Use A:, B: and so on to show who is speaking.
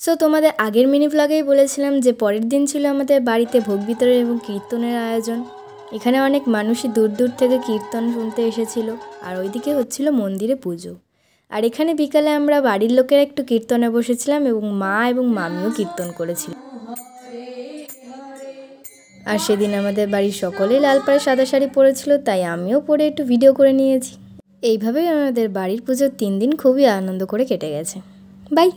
A: So তোমাদের আগের mini ভ্লগেই বলেছিলাম যে পরের দিন ছিল আমাদের বাড়িতে ভোগ বিতরণ এবং কীর্তনের আয়োজন। এখানে অনেক মানুষই দূর দূর থেকে কীর্তন শুনতে এসেছিল আর ওইদিকে হচ্ছিল মন্দিরে পুজো। আর এখানে বিকালে আমরা বাড়ির লোকেরা একটু কীর্তনে বসেছিলাম এবং মা এবং মামিও কীর্তন করেছিল। আর সেদিন আমাদের বাড়ির সকলেই লাল পাড়ে সাদা শাড়ি পরেছিল, তাই আমিও পরে একটু ভিডিও করে নিয়েছি। এইভাবেই আমাদের বাড়ির পুজোর তিন দিন খুবই আনন্দ করে কেটে গেছে। বাই